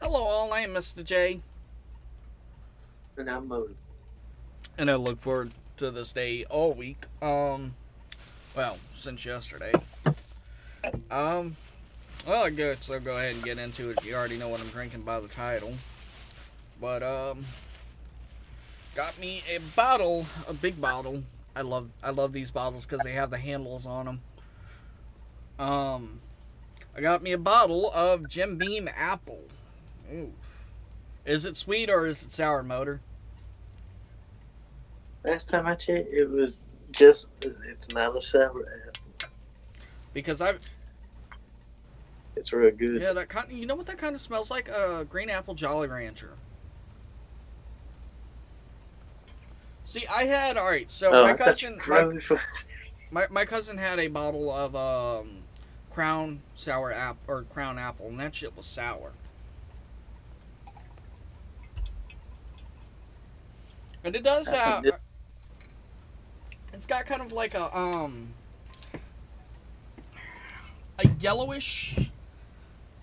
Hello, all. I am Mr. J, And I'm Motor. and I look forward to this day all week. Um, well, since yesterday. Um, well, I guess I'll go ahead and get into it. You already know what I'm drinking by the title. But um, got me a bottle, a big bottle. I love I love these bottles because they have the handles on them. Um, I got me a bottle of Jim Beam Apple. Ooh. Is it sweet or is it sour motor? Last time I checked, it was just, it's not a sour apple. Because I've It's real good. yeah that kind. You know what that kind of smells like? A uh, green apple Jolly Rancher. See, I had all right. So oh, my cousin, my, my my cousin had a bottle of um, Crown sour apple or Crown apple, and that shit was sour. And it does have. It's got kind of like a um, a yellowish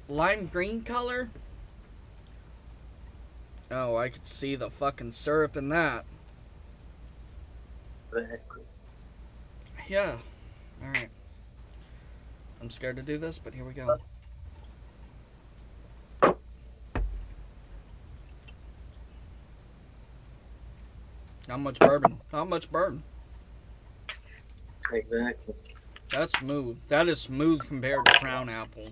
lime green color. Oh, I could see the fucking syrup in that. Yeah. All right. I'm scared to do this, but here we go. Not much bourbon. Not much bourbon. Exactly. That's smooth. That is smooth compared to Crown Apple.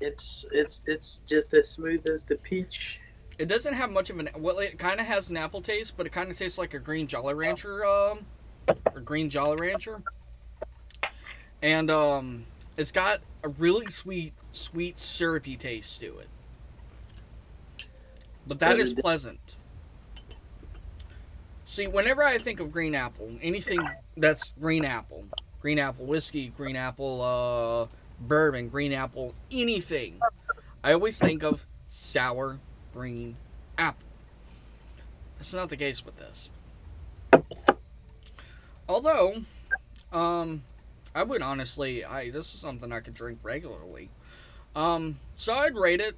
It's it's it's just as smooth as the peach. It doesn't have much of an well. It kind of has an apple taste, but it kind of tastes like a green Jolly Rancher, um, or green Jolly Rancher. And um, it's got a really sweet, sweet syrupy taste to it. But that is pleasant. See, whenever I think of green apple, anything that's green apple, green apple whiskey, green apple uh, bourbon, green apple, anything, I always think of sour green apple. That's not the case with this. Although, um, I would honestly, I this is something I could drink regularly. Um, so I'd rate it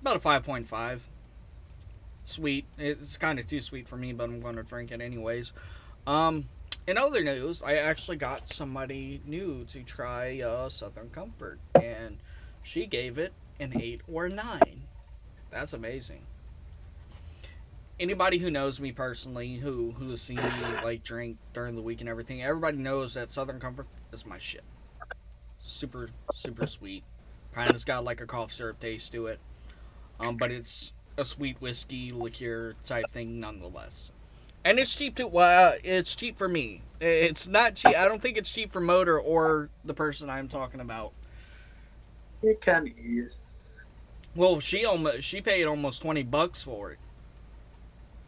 about a five point five. Sweet. It's kind of too sweet for me, but I'm going to drink it anyways. Um, in other news, I actually got somebody new to try uh, Southern Comfort, and she gave it an eight or nine. That's amazing. Anybody who knows me personally, who who has seen me like drink during the week and everything, everybody knows that Southern Comfort is my shit. Super super sweet. Kind of's got like a cough syrup taste to it, um, but it's a sweet whiskey liqueur type thing nonetheless. And it's cheap too. Well, uh, it's cheap for me. It's not cheap. I don't think it's cheap for Motor or the person I'm talking about. It kind of is. Well, she almost she paid almost twenty bucks for it.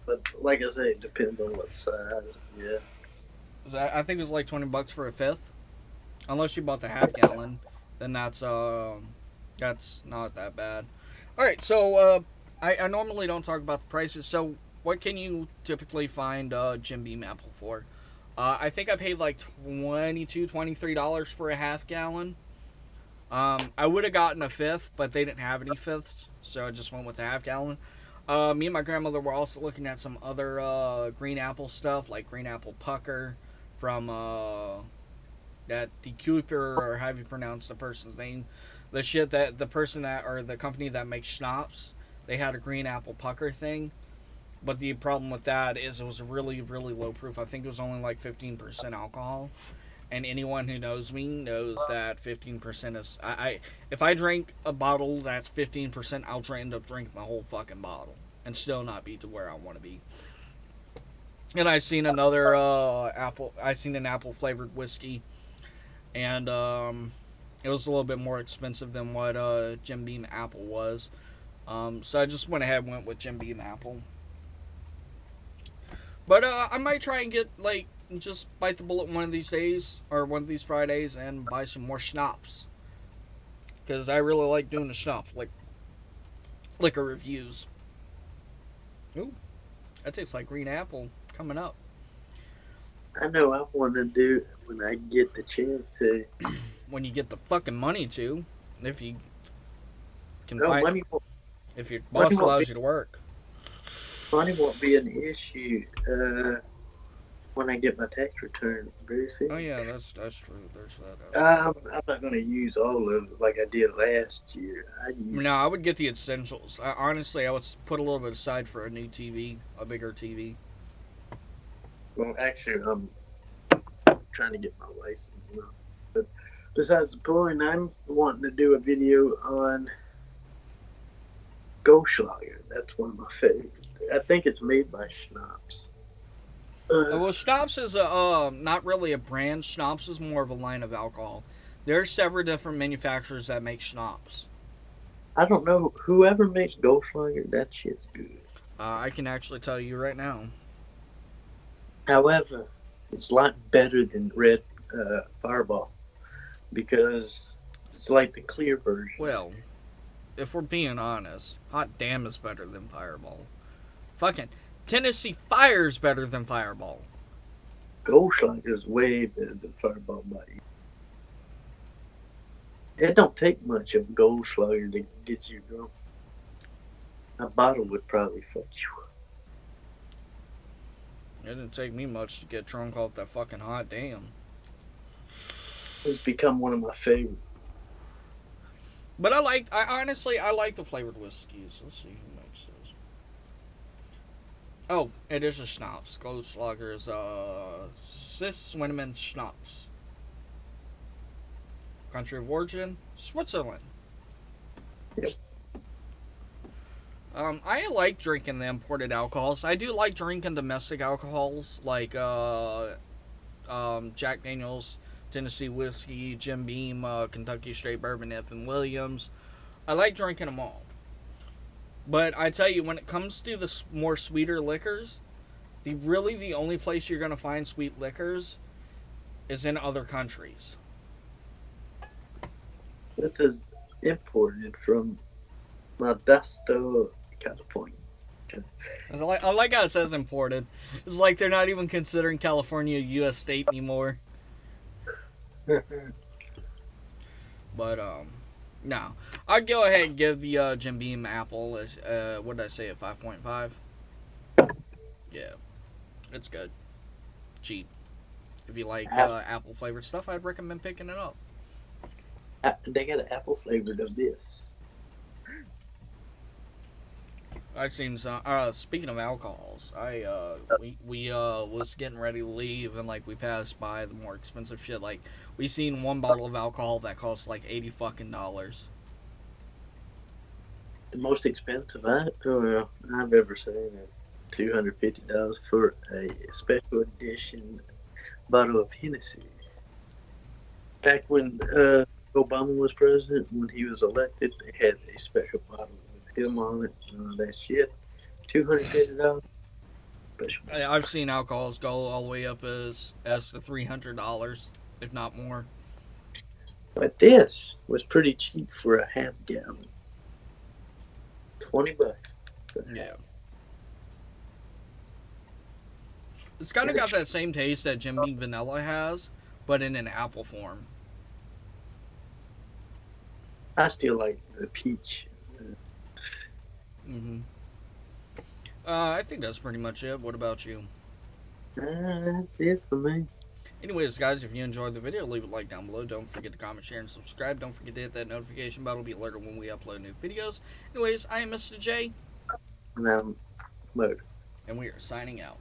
But like I say, it depends on what size. Yeah. I think it was like twenty bucks for a fifth, unless you bought the half gallon. Then that's uh, that's not that bad. All right, so uh, I, I normally don't talk about the prices. So what can you typically find uh, Jim Beam apple for? Uh, I think I paid like 22 dollars $23 for a half gallon. Um, I would have gotten a fifth, but they didn't have any fifths, so I just went with the half gallon. Uh, me and my grandmother were also looking at some other uh, green apple stuff, like green apple pucker from uh, that DeKuyper or how you pronounce the person's name. The shit that the person that or the company that makes schnapps, they had a green apple pucker thing. But the problem with that is it was really, really low proof. I think it was only like 15% alcohol. And anyone who knows me knows that 15% is. I, I If I drink a bottle that's 15%, I'll end up drinking the whole fucking bottle and still not be to where I want to be. And I seen another uh, apple. I seen an apple flavored whiskey, and um, it was a little bit more expensive than what uh, Jim Beam Apple was. Um, so I just went ahead and went with Jim Beam Apple. But uh, I might try and get like just bite the bullet one of these days or one of these Fridays and buy some more schnapps because I really like doing the schnapps like liquor reviews. Ooh, that tastes like green apple coming up. I know I want to do it when I get the chance to. When you get the fucking money to, if you can No find money. won't- If your Money boss won't allows be- you to work. Money won't be an issue uh, when I get my tax return very soon. Oh yeah, that's that's true. There's that. aspect. Um, I'm not going to use all of it like I did last year. I use No, I would get the essentials. I, honestly, I would put a little bit aside for a new TV, a bigger TV. Well, actually, I'm trying to get my license now. But besides the point, I'm wanting to do a video on Goldschlager. That's one of my favorites. I think it's made by Schnapps. Uh, Uh, well, Schnapps is a um, not really a brand. Schnapps is more of a line of alcohol. There are several different manufacturers that make Schnapps. I don't know. Whoever makes Goldschlager, that shit's good. Uh, I can actually tell you right now. However, it's a lot better than Red uh, Fireball because it's like the clear version. Well, if we're being honest, Hot Damn is better than Fireball. Fucking Tennessee Fire is better than Fireball. Goldschlager is way better than Fireball Body. It don't take much of Goldschlager to get you drunk. A bottle would probably fuck you. It didn't take me much to get drunk off that fucking Hot Damn. It's become one of my favorites. But I like, I honestly, I like the flavored whiskeys. Let's see who makes those. Oh, it is a schnapps. Goldschlager is uh, Swiss Cinnamon Schnapps. Country of origin, Switzerland. Yep. Um, I like drinking the imported alcohols. I do like drinking domestic alcohols like uh, um, Jack Daniels, Tennessee whiskey, Jim Beam, uh, Kentucky Straight Bourbon, Evan Williams. I like drinking them all. But I tell you, when it comes to the more sweeter liquors, the really the only place you're gonna find sweet liquors is in other countries. This is imported from Modesto, California. I like, I like how it says imported. It's like they're not even considering California a U.S. state anymore. But um, no, I'd go ahead and give the uh, Jim Beam Apple. is, Uh, what did I say? A five point five. Yeah, it's good, cheap. If you like uh, apple flavored stuff, I'd recommend picking it up. They got an apple flavored of this. I've seen some. Uh, speaking of alcohols, I uh, we we uh was getting ready to leave, and like we passed by the more expensive shit. Like we seen one bottle of alcohol that cost like eighty fucking dollars. The most expensive I, uh, I've ever seen is two hundred fifty dollars for a special edition bottle of Hennessy. Back when uh, Obama was president, when he was elected, they had a special bottle him on it and all that shit. Two hundred fifty dollars. I've seen alcohols go all the way up as as to three hundred dollars, if not more. But this was pretty cheap for a half gallon. Twenty bucks. Yeah. It's kind of got that same taste that Jim Beam Vanilla has, but in an apple form. I still like the peach. Hmm Uh, I think that's pretty much it. What about you? Uh, that's it for me. Anyways, guys, if you enjoyed the video, leave a like down below. Don't forget to comment, share, and subscribe. Don't forget to hit that notification bell to be alerted when we upload new videos. Anyways, I am Mr. J, And I'm and we are signing out.